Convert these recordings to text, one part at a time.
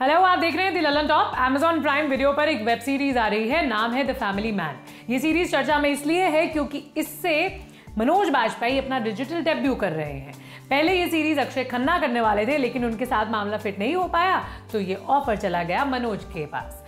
Hello आप देख रहे हैं the Lallan top Amazon prime video पर एक वेब सीरीज़ आ रही है, नाम है द फैमिली मैन ये सीरीज़ चर्चा में इसलिए है क्योंकि इससे मनोज बाजपेयी अपना डिजिटल डेब्यू कर रहे हैं। पहले ये सीरीज़ अक्षय खन्ना करने वाले थे, लेकिन उनके साथ मामला फिट नहीं हो पाया तो ये ऑफ़र चला गया मनोज के पास।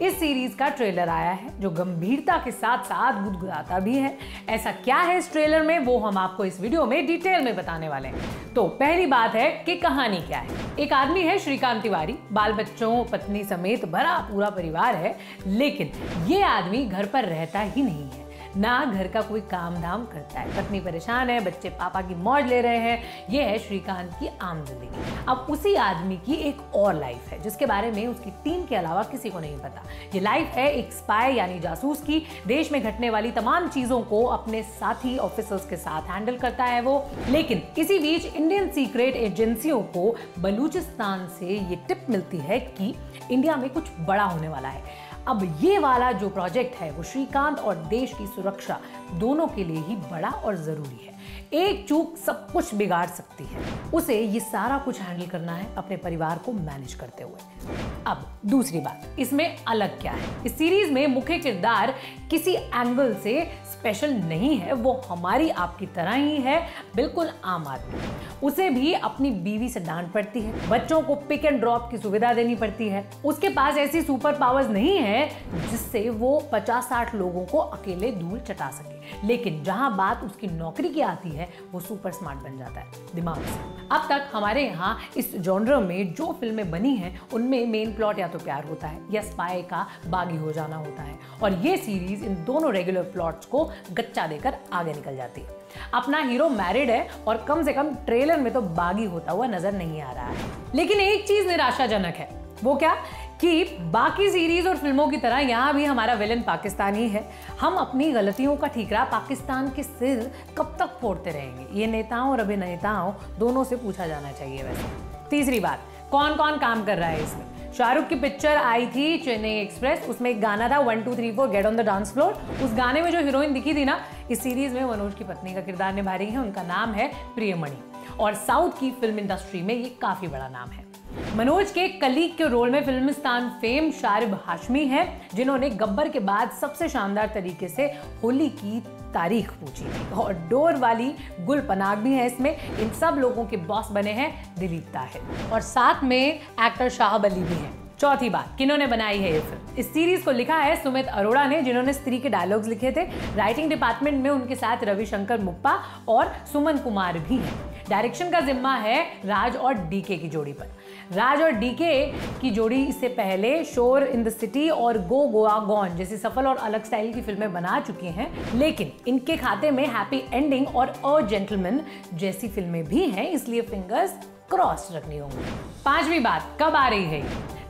इस सीरीज़ का ट्रेलर आया है, जो गंभीरता के साथ साथ गुदगुदाता भी है। ऐसा क्या है इस ट्रेलर में, वो हम आपको इस वीडियो में डिटेल में बताने वाले हैं। तो पहली बात है कि कहानी क्या है। एक आदमी है श्रीकांत तिवारी बाल बच्चों पत्नी समेत भरा पूरा परिवार है, लेकिन ये आदमी घर पर रहता ही नहीं है। ना घर का कोई काम धाम करता है। पत्नी परेशान है, बच्चे पापा की मौज ले रहे हैं। ये है श्रीकांत की आम ज़िंदगी अब उसी आदमी की एक और लाइफ है, जिसके बारे में उसकी टीम के अलावा किसी को नहीं पता। ये लाइफ है एक स्पाई यानी जासूस की। देश में घटने वाली तमाम चीज़ों को अपने साथी ऑफिसर्स के साथ हैंडल करता है वो। लेकिन इसी बीच इंडियन सीक्रेट एजेंसियों को बलूचिस्तान से ये टिप मिलती है कि इंडिया में कुछ बड़ा होने वाला है। अब ये वाला जो प्रोजेक्ट है, वो श्रीकांत और देश की सुरक्षा दोनों के लिए ही बड़ा और ज़रूरी है। एक चूक सब कुछ बिगाड़ सकती है। उसे ये सारा कुछ हैंडल करना है अपने परिवार को मैनेज करते हुए। अब दूसरी बात, इसमें अलग क्या है? इस सीरीज़ में मुख्य किरदार किसी एंगल से स्पेशल नहीं है, वो हमारी आपकी तरह ही है, बिल्कुल आम आदमी। उसे भी अपनी बीवी से डांट पड़ती है, बच्चों को पिक एंड ड्रॉप की सुविधा देनी पड़ती है। उसके पास ऐसी सुपर पावर्स नहीं है, जिससे वो 50-60 लोगों को अकेले धूल चटा सके। लेकिन जहाँ बात उसकी नौकरी की आती है, वो सुपर स्मार्ट बन जाता है, दिमाग से। अब तक हमारे यहाँ इस जॉनर में जो फ़िल्में बनी हैं, उनमें मेन प्लॉट या तो प्यार होता है, या स्पाई का बागी हो जाना होता है। और ये सीरीज़ इन दोनों रेगुलर प्लॉट्स को गच्चा देकर आगे निकल जाती है। अपना हीरो मैरिड है और कम से कम ट्रेलर में तो बागी होता हुआ नज़र नहीं आ रहा है। लेकिन एक चीज़ निराशाजनक है, वो क्या? कि बाकी सीरीज़ और फ़िल्मों की तरह यहाँ भी हमारा विलन पाकिस्तानी है। हम अपनी गलतियों का ठीकरा पाकिस्तान के सिर कब तक फोड़ते रहेंगे? ये नेताओं और अभिनेताओं दोनों से पूछा जाना चाहिए वैसे। तीसरी बात कौन कौन काम कर रहा है इसमें? शाहरुख की पिक्चर आई थी चेन्नई एक्सप्रेस, उसमें एक गाना था one two three four get on the dance floor उस गाने में जो हीरोइन दिखी थी ना, इस सीरीज़ में मनोज की पत्नी का किरदार निभा रही है, उनका नाम है प्रियमणि। और साउथ की फ़िल्म इंडस्ट्री में ये काफ़ी बड़ा नाम है। मनोज के कलीग के रोल में फिल्मिस्तान फेम शारिब हाशमी है, जिन्होंने गब्बर के बाद सबसे शानदार तरीके से होली की तारीख पूछी और डोर वाली गुल पनाग भी है इसमें। इन सब लोगों के बॉस बने हैं दिलीप ताहिर। और साथ में एक्टर शाहब अली भी हैं। चौथी बात, किन्होंने बनाई है ये फ़िल्म? इस सीरीज़ को लिखा है सुमित अरोड़ा ने, जिन्होंने स्त्री के डायलॉग्स लिखे थे। राइटिंग डिपार्टमेंट में उनके साथ रविशंकर मुप्पा और सुमन कुमार भी हैं। डायरेक्शन का जिम्मा है राज और डीके की जोड़ी पर। राज और डीके की जोड़ी इससे पहले शोर इन द सिटी और गो गोआ गॉन जैसी सफल और अलग स्टाइल की फ़िल्में बना चुकी हैं, लेकिन इनके खाते में हैप्पी एंडिंग और अ जेंटलमैन जैसी फ़िल्में भी हैं, इसलिए फिंगर्स क्रॉस रखनी होंगी। पांचवी बात, कब आ रही है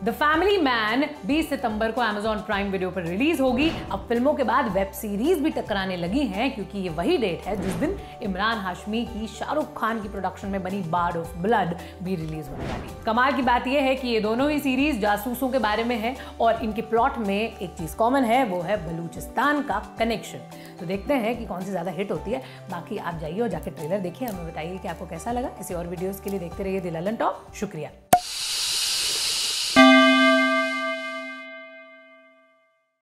द फैमिली मैन 20 सितंबर को Amazon प्राइम वीडियो पर रिलीज़ होगी। अब फ़िल्मों के बाद वेब सीरीज़ भी टकराने लगी हैं, क्योंकि ये वही डेट है जिस दिन इमरान हाशमी की शाहरुख खान की प्रोडक्शन में बनी बार्ड ऑफ़ ब्लड भी रिलीज़ होने वाली कमाल की बात यह है कि ये दोनों ही सीरीज़ जासूसों के बारे में है और इनके प्लॉट में एक चीज़ कॉमन है, वो है बलूचिस्तान का कनेक्शन तो देखते हैं कि कौन सी ज़्यादा हिट होती है। बाकी आप जाइए और जाके ट्रेलर देखिए। हमें बताइए कि आपको कैसा लगा। किसी और वीडियोस के लिए देखते रहिए दिल टॉप। शुक्रिया।